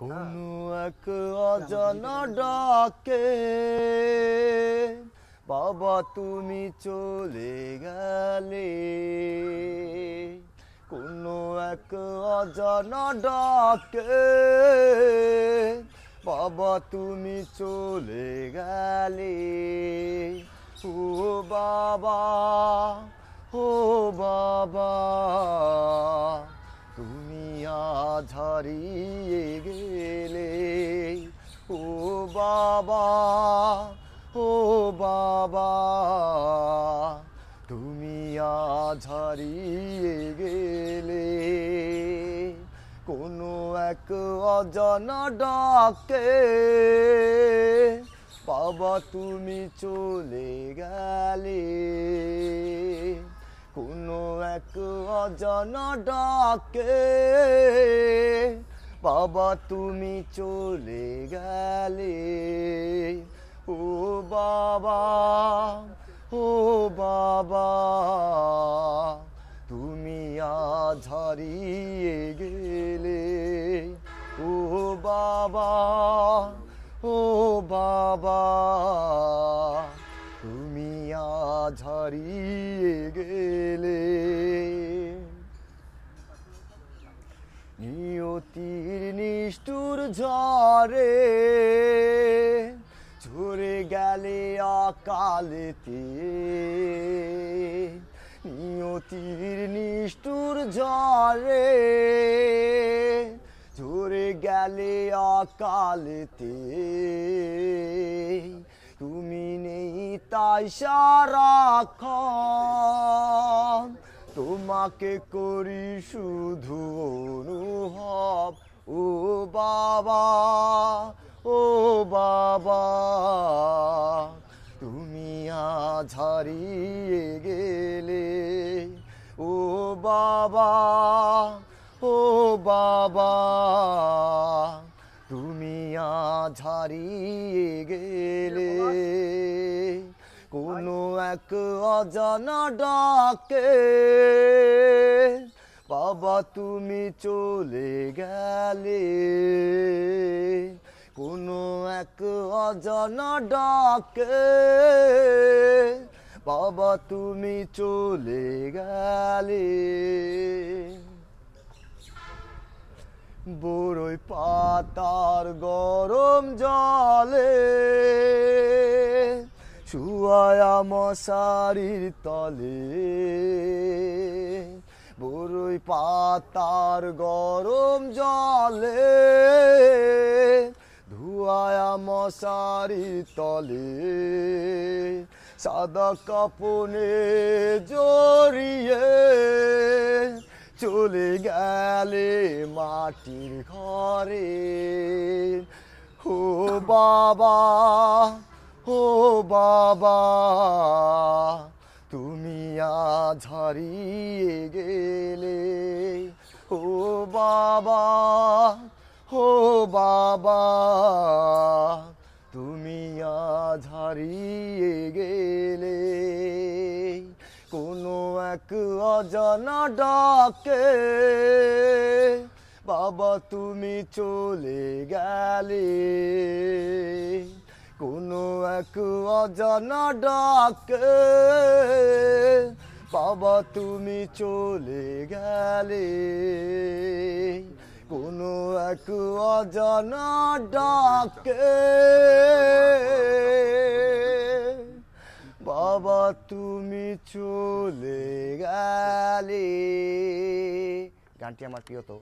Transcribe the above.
কোনো এক অজানা ডাকে বাবা তুমি চলে গেলে। কোনো এক অজানা ডাকে বাবা তুমি চলে গেলে। ও বাবা ও বাবা আজ হারিয়ে গেলে। ও বাবা ও বাবা, তুমি আজ হারিয়ে গেলে। কোনো এক অজানা ডাকে বাবা, তুমি চলে গেলে। কোনো এক অজানা ডাকে, বাবা তুমি চলে গেলে। ও বাবা ও বাবা, তুমি আজ হারিয়ে গেলে। ও বাবা ও বাবা, তুমি আজ হারিয়ে গেলে নিয়তির নিষ্ঠুর ঝরে ঝরে গেলে অকালেতে নিয়তির নিষ্ঠুর ঝরে ঝরে গেলে অকালেতে তুমি নেই তাই সারাক্ষণ তোমাকে করি শুধু অনুভব তুমি আজ গেলে। ও বাবা ও বাবা, তুমি হারিয়ে গেলে। কোনো এক অজানা ডাকে বাবা, তুমি চলে গেলে। অজানা ডাকে। বাবা, তুমি চলে গেলে। বড়ই পাতার গরম জলে শুয়ায়া মশারির তলে। বড়ই পাতার গরম জলে মশারির তলে, সাদা কাপনে জড়িয়ে চলে গেলে মাটির ঘরে। ও বাবা ও বাবা, তুমি আজ হারিয়ে গেলে। ও বাবা তুমি আজ গেলে, কোনো এক অজানা ডাকে, বাবা তুমি চলে গেলে, কোনো এক অজানা ডাকে, বাবা তুমি চলে গেলে। কোনো এক অজানা ডাকে। বাবা তুমি চলে গেলে। গানটি আমার প্রিয় তো।